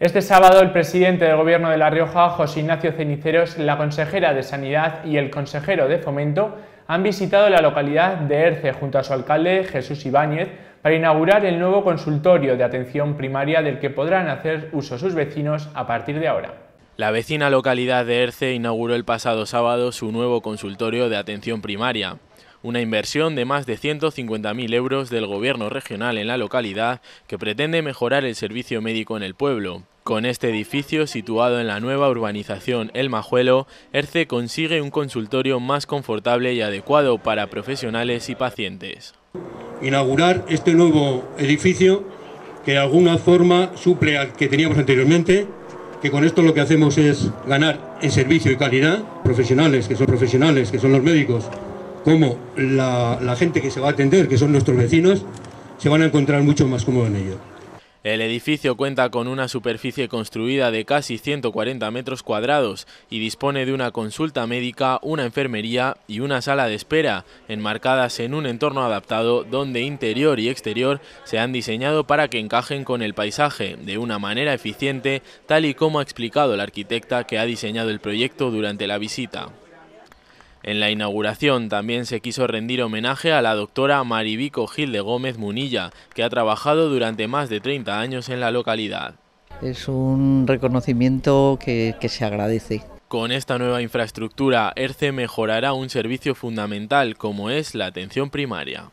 Este sábado el presidente del Gobierno de La Rioja, José Ignacio Ceniceros, la consejera de Sanidad y el consejero de Fomento han visitado la localidad de Erce junto a su alcalde Jesús Ibáñez para inaugurar el nuevo consultorio de atención primaria del que podrán hacer uso sus vecinos a partir de ahora. La vecina localidad de Erce inauguró el pasado sábado su nuevo consultorio de atención primaria una inversión de más de 150.000 euros del gobierno regional en la localidad que pretende mejorar el servicio médico en el pueblo. Con este edificio, situado en la nueva urbanización El Majuelo, ERCE consigue un consultorio más confortable y adecuado para profesionales y pacientes. Inaugurar este nuevo edificio que de alguna forma suple al que teníamos anteriormente, que con esto lo que hacemos es ganar en servicio y calidad, profesionales que son profesionales, que son los médicos, como la, gente que se va a atender, que son nuestros vecinos, se van a encontrar mucho más cómodos en ello. El edificio cuenta con una superficie construida de casi 140 metros cuadrados y dispone de una consulta médica, una enfermería y una sala de espera, enmarcadas en un entorno adaptado donde interior y exterior se han diseñado para que encajen con el paisaje de una manera eficiente, tal y como ha explicado la arquitecta que ha diseñado el proyecto durante la visita. En la inauguración también se quiso rendir homenaje a la doctora Maribico Gil de Gómez Munilla, que ha trabajado durante más de 30 años en la localidad. Es un reconocimiento que, que se agradece. Con esta nueva infraestructura, ERCE mejorará un servicio fundamental como es la atención primaria.